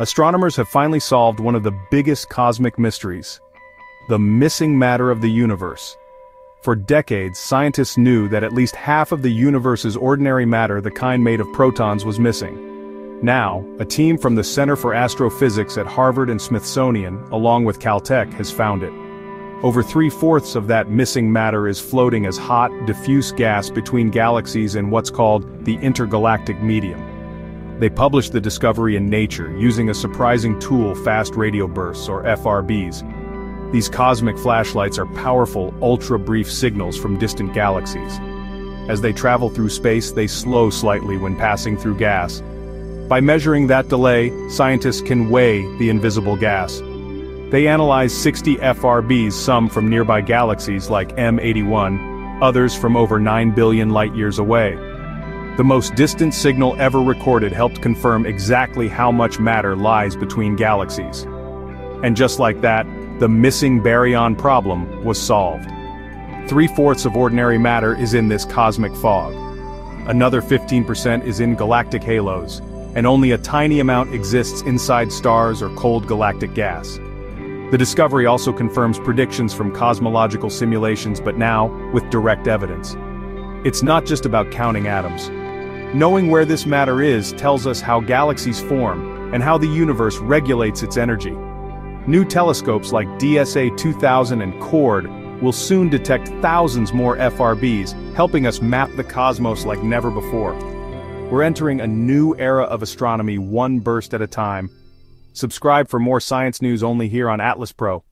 astronomers have finally solved one of the biggest cosmic mysteries. The missing matter of the universe. For decades, scientists knew that at least half of the universe's ordinary matter the kind made of protons was missing. Now, a team from the Center for Astrophysics at Harvard and Smithsonian, along with Caltech, has found it. Over three-fourths of that missing matter is floating as hot, diffuse gas between galaxies in what's called the intergalactic medium. They published the discovery in Nature using a surprising tool fast radio bursts, or FRBs, these cosmic flashlights are powerful, ultra-brief signals from distant galaxies. As they travel through space they slow slightly when passing through gas. By measuring that delay, scientists can weigh the invisible gas. They analyzed 60 FRBs some from nearby galaxies like M81, others from over 9 billion light-years away. The most distant signal ever recorded helped confirm exactly how much matter lies between galaxies. And just like that, the missing baryon problem was solved. Three-fourths of ordinary matter is in this cosmic fog. Another 15% is in galactic halos, and only a tiny amount exists inside stars or cold galactic gas. The discovery also confirms predictions from cosmological simulations but now, with direct evidence. It's not just about counting atoms. Knowing where this matter is tells us how galaxies form, and how the universe regulates its energy. New telescopes like DSA 2000 and CHORD will soon detect thousands more FRBs, helping us map the cosmos like never before. We're entering a new era of astronomy one burst at a time. Subscribe for more science news only here on AtlesPro.